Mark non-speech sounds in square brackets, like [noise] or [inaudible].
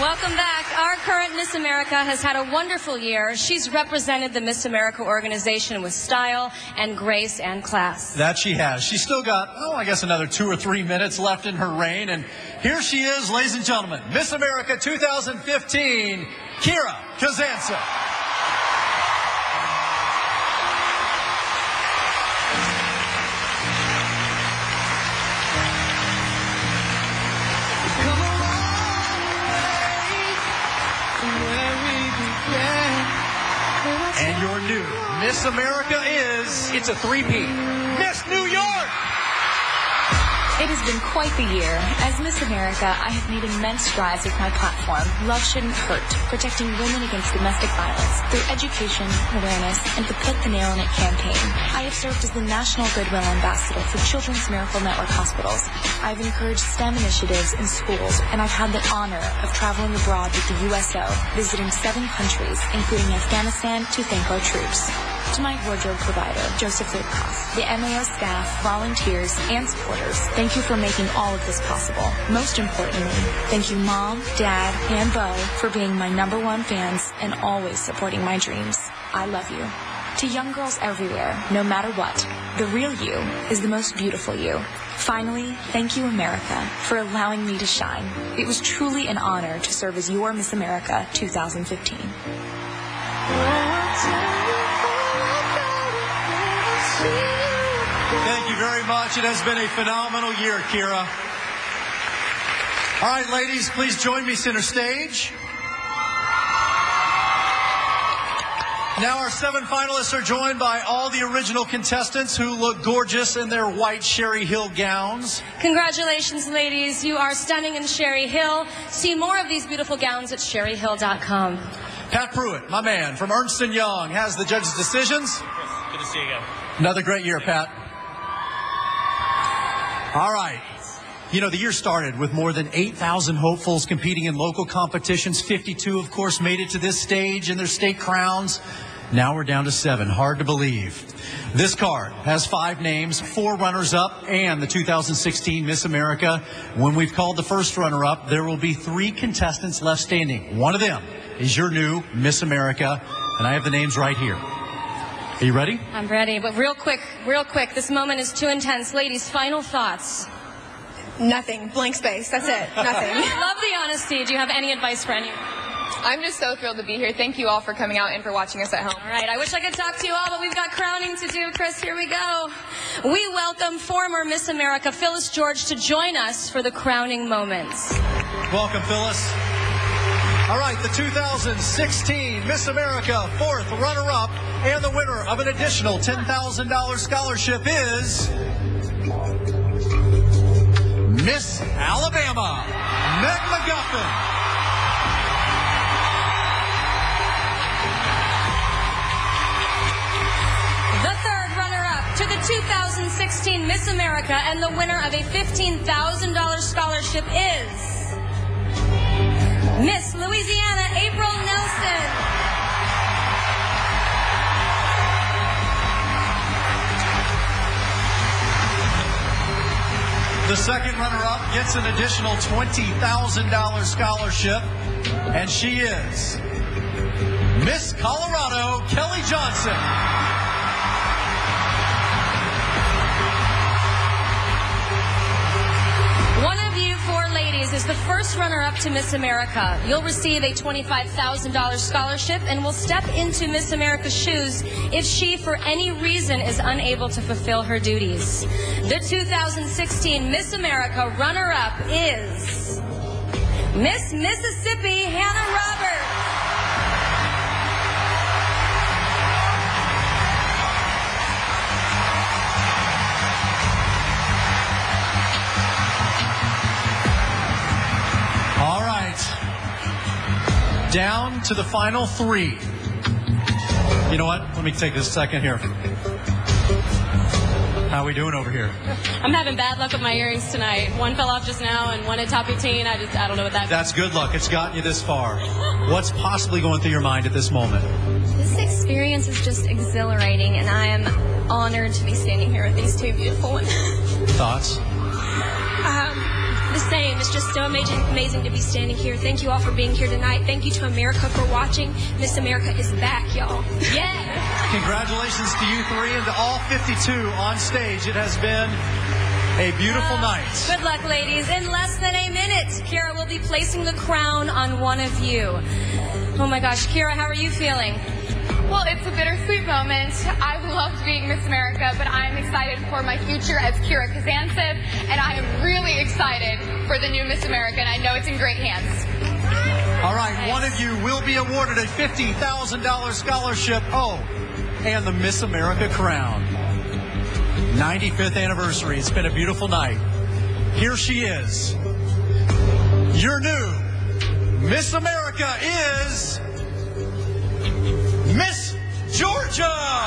Welcome back. Our current Miss America has had a wonderful year. She's represented the Miss America organization with style and grace and class. That she has. She's still got, oh, I guess another two or three minutes left in her reign. And here she is, ladies and gentlemen, Miss America 2015, Kira Kazantsev. Miss America is, It's a three-peat. Miss New York. It has been quite the year. As Miss America, I have made immense strides with my platform, Love Shouldn't Hurt, protecting women against domestic violence through education, awareness, and the Put the Nail in It campaign. I have served as the National Goodwill Ambassador for Children's Miracle Network Hospitals. I've encouraged STEM initiatives in schools, and I've had the honor of traveling abroad with the USO, visiting seven countries, including Afghanistan, to thank our troops. To my wardrobe provider, Joseph Ribkoff, the MAO staff, volunteers, and supporters, thank you for making all of this possible. Most importantly, thank you Mom, Dad, and Bo for being my number one fans and always supporting my dreams. I love you. To young girls everywhere, no matter what, the real you is the most beautiful you. Finally, thank you, America, for allowing me to shine. It was truly an honor to serve as your Miss America 2015. Much. It has been a phenomenal year, Kira. All right, ladies, please join me center stage. Now our seven finalists are joined by all the original contestants who look gorgeous in their white Sherri Hill gowns. Congratulations, ladies. You are stunning in Sherri Hill. See more of these beautiful gowns at sherrihill.com. Pat Pruitt, my man from Ernst & Young, has the judges' decisions. Good to see you again. Another great year, Pat. All right. You know, the year started with more than 8,000 hopefuls competing in local competitions. 52, of course, made it to this stage in their state crowns. Now we're down to seven. Hard to believe. This card has five names, four runners up, and the 2016 Miss America. When we've called the first runner up, there will be three contestants left standing. One of them is your new Miss America, and I have the names right here. Are you ready? I'm ready, but real quick, real quick. This moment is too intense. Ladies, final thoughts. Nothing. Blank space. That's it. Nothing. [laughs] Love the honesty. Do you have any advice for anyone? I'm just so thrilled to be here. Thank you all for coming out and for watching us at home. All right, I wish I could talk to you all, but we've got crowning to do. Chris, here we go. We welcome former Miss America Phyllis George to join us for the crowning moments. Welcome, Phyllis. All right, the 2016 Miss America fourth runner-up and the winner of an additional $10,000 scholarship is Miss Alabama, Meg McGuffin. The third runner-up to the 2016 Miss America and the winner of a $15,000 scholarship is Miss Louisiana April Nelson. The second runner-up gets an additional $20,000 scholarship, and she is Miss Colorado, Kelley Johnson. The first runner-up to Miss America. You'll receive a $25,000 scholarship and will step into Miss America's shoes if she, for any reason, is unable to fulfill her duties. The 2016 Miss America runner-up is Miss Mississippi Hannah Roberts. Down to the final three. You know what? Let me take this second here. How are we doing over here? I'm having bad luck with my earrings tonight. One fell off just now, and one at top 18. I just, I don't know what that. That's good luck. It's gotten you this far. What's possibly going through your mind at this moment? This experience is just exhilarating, and I am honored to be standing here with these two beautiful women. Thoughts? Um, the same. It's just so amazing, amazing to be standing here. Thank you all for being here tonight. Thank you to America for watching. Miss America is back, y'all. Yeah. [laughs] Congratulations to you three and to all 52 on stage. It has been a beautiful Uh, night. Good luck, ladies. In less than a minute, Kira will be placing the crown on one of you. Oh my gosh, Kira, how are you feeling? Well, it's a bittersweet moment. I loved being Miss America, but I'm excited for my future as Kira Kazantsev, and I am really excited for the new Miss America, and I know it's in great hands. All right, one of you will be awarded a $50,000 scholarship. Oh, and the Miss America crown. 95th anniversary. It's been a beautiful night. Here she is. Your new Miss America is Georgia.